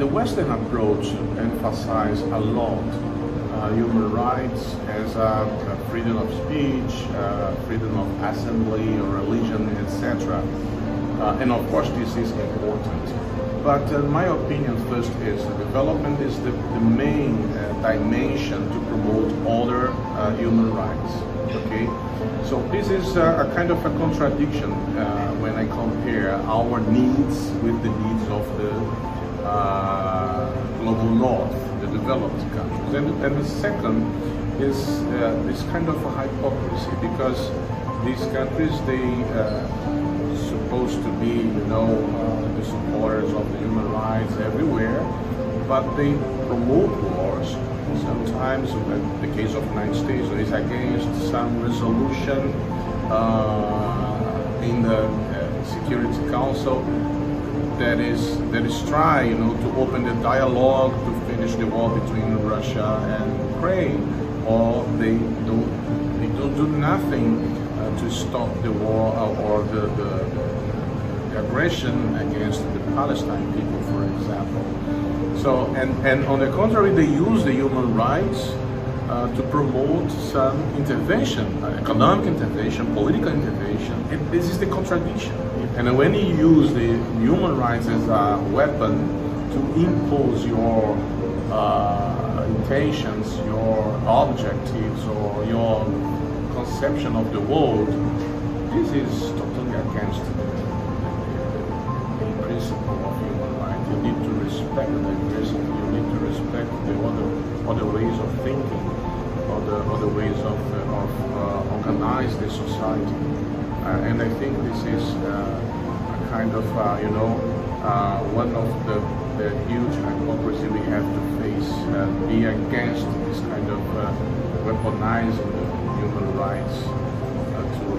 the Western approach emphasizes a lot uh, human rights as uh, freedom of speech, uh, freedom of assembly or religion, etc. Uh, and of course, this is important. But uh, my opinion first is development is the, the main uh, dimension to promote other human rights. Okay, so this is a kind of a contradiction when I compare our needs with the needs of the global north, the developed countries. And, and the second is uh, this kind of a hypocrisy because these countries, they uh, supposed to be, you know, uh, the supporters of the human rights everywhere, but they promote wars. Sometimes, in the case of the United States, is against some resolution uh, in the uh, Security Council that is that is try, you know, to open the dialogue to finish the war between Russia and Ukraine, or they don't they don't do nothing uh, to stop the war or the, the, the aggression against the Palestine people, for example. So, and, and on the contrary, they use the human rights uh, to promote some intervention, uh, economic intervention, political intervention. And this is the contradiction. And when you use the human rights as a weapon to impose your uh, intentions, your objectives, or your conception of the world, this is totally against the, the, principle of human rights. You need to respect the diversity. You need to respect the other other ways of thinking, other other ways of uh, of uh, organize the society. Uh, and I think this is uh, a kind of uh, you know one of the the huge hypocrisy we have to face, uh, be against this kind of uh, weaponizing human rights uh, to